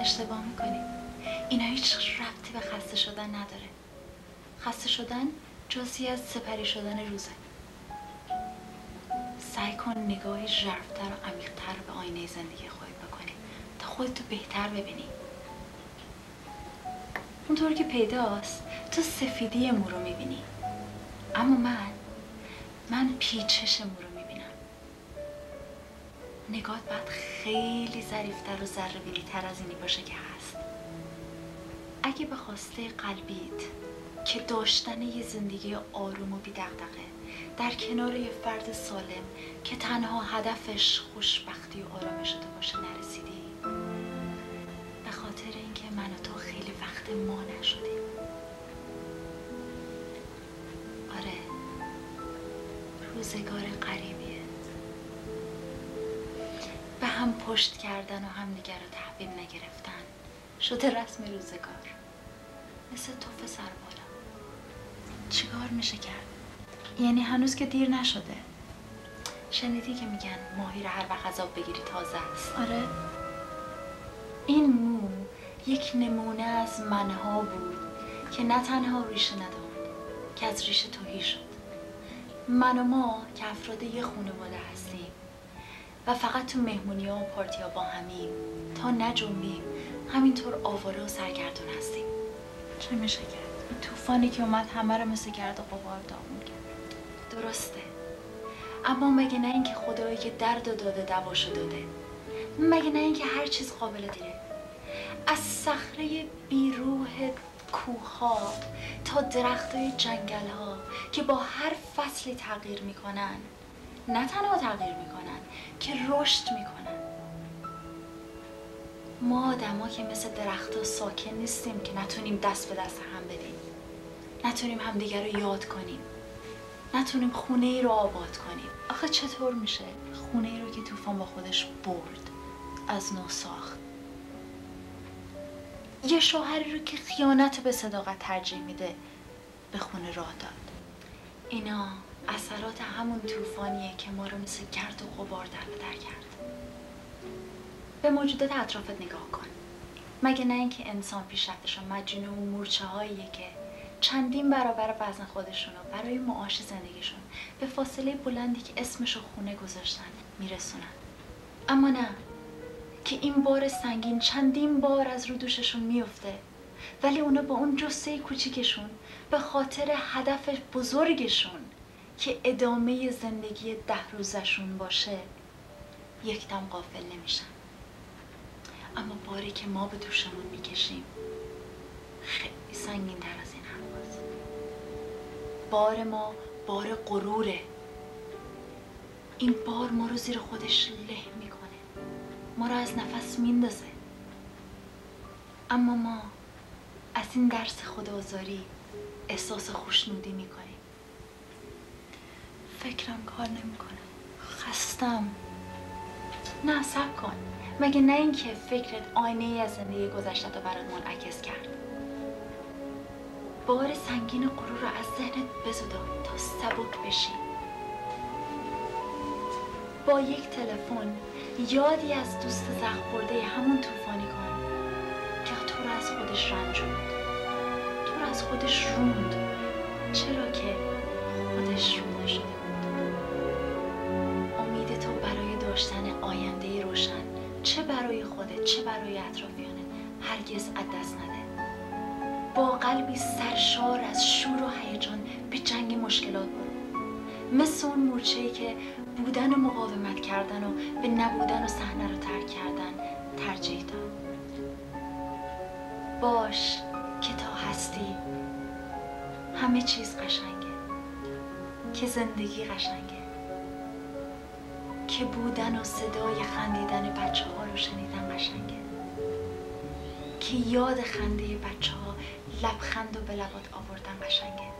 اشتباه می‌کنی. اینا هیچ ربطی به خسته شدن نداره. خسته شدن جزی از سپری شدن روزه. سعی کن نگاهی ژرفتر و عمیقتر به آینه زندگی خودت بکنی تا خودتو بهتر ببینی. اونطور که پیداست تو سفیدی مو رو می‌بینی. اما من من پیچش مو نگات باید خیلی ظریفتر و ذره از اینی باشه که هست. اگه به خواسته قلبیت که داشتن یه زندگی آروم و بی در کنار یه فرد سالم که تنها هدفش خوشبختی و آرامش تو باشه نرسیدی. به خاطر اینکه من و تو خیلی وقت ما نشدیم. آره. روزگار قریبیه هم پشت کردن و هم نگر رو تحویل نگرفتن. شده رسم روزگار. مثل توف سر بالا چیکار میشه کرد؟ یعنی هنوز که دیر نشده. شنیدی که میگن ماهی رو هر وقت عذاب بگیری تازه است. آره. این مو یک نمونه از منها بود که نه تنها ریشه ندارد که از ریشه توهی شد. من و ما که افراد یه خانواده هستیم. و فقط تو مهمونی ها و پارتی ها با همیم. تا نجنبیم همینطور آواره و سرگردون هستیم. چه میشه کرد؟ این توفانی که اومد همه رو مثل گرد و غبار داغون کرد درسته. اما مگه نه اینکه خدایی که درد داده دواشو داده. مگه نه اینکه هر چیز قابل دیره از صخره بیروح کوها تا درختای جنگل ها که با هر فصلی تغییر می‌کنن. نه تنها تغییر می‌کنن که رشد می‌کنن. ما آدما که مثل درختها ساکن نیستیم که نتونیم دست به دست هم بدیم. نتونیم همدیگر رو یاد کنیم. نتونیم خونه ای رو آباد کنیم. آخه چطور میشه؟ خونه ای رو که طوفان با خودش برد از نو ساخت. یه شوهری رو که خیانت به صداقت ترجیح میده به خونه راه داد. اینا اثرات همون طوفانیه که ما رو مثل گرد و غبار در در کرد. به موجودات اطرافت نگاه کن. مگه نه اینکه انسان پیشرفتشون مجنون و مورچه هاییه که چندین برابر وزن خودشون رو برای معاش زندگیشون به فاصله بلندی که اسمش رو خونه گذاشتن میرسونن. اما نه. که این بار سنگین چندین بار از رو دوششون میفته ولی اونا با اون جسه کوچیکشون به خاطر هدف بزرگشون که ادامه زندگی ده روزشون باشه یکدم قافل نمیشن اما باری که ما به دوشمون می‌کشیم خیلی سنگین تر از این حرفاست بار ما بار غروره. این بار ما رو زیر خودش له می‌کنه. ما رو از نفس میندازه. اما ما از این درس خدازاری احساس خوشنودی می‌کنیم. فکرم کار نمی‌کنه. خستم. نه سب کن. مگه نه اینکه فکرت آینه ای از زندگی گذشته رو برات منعکس کرد؟ بار سنگین غرور رو از ذهنت بزدا تا سبک بشی. با یک تلفن یادی از دوست زخم برده همون طوفانی کن که تو رو از خودش رنجوند تو رو از خودش روند. چرا که خودش رونده شده؟ داشتن آینده روشن. چه برای خودت چه برای اطرافیانت. هرگز از دست نده. با قلبی سرشار از شور و هیجان به جنگ مشکلات برو. مثل اون مورچه‌ای که بودن و مقاومت کردن و به نبودن و صحنه رو ترک کردن ترجیح داد. باش که تا هستی همه چیز قشنگه. که زندگی قشنگه. که بودن و صدای خندیدن بچه ها رو شنیدن قشنگه. که یاد خنده بچه ها لبخند و به لبات آوردن قشنگه.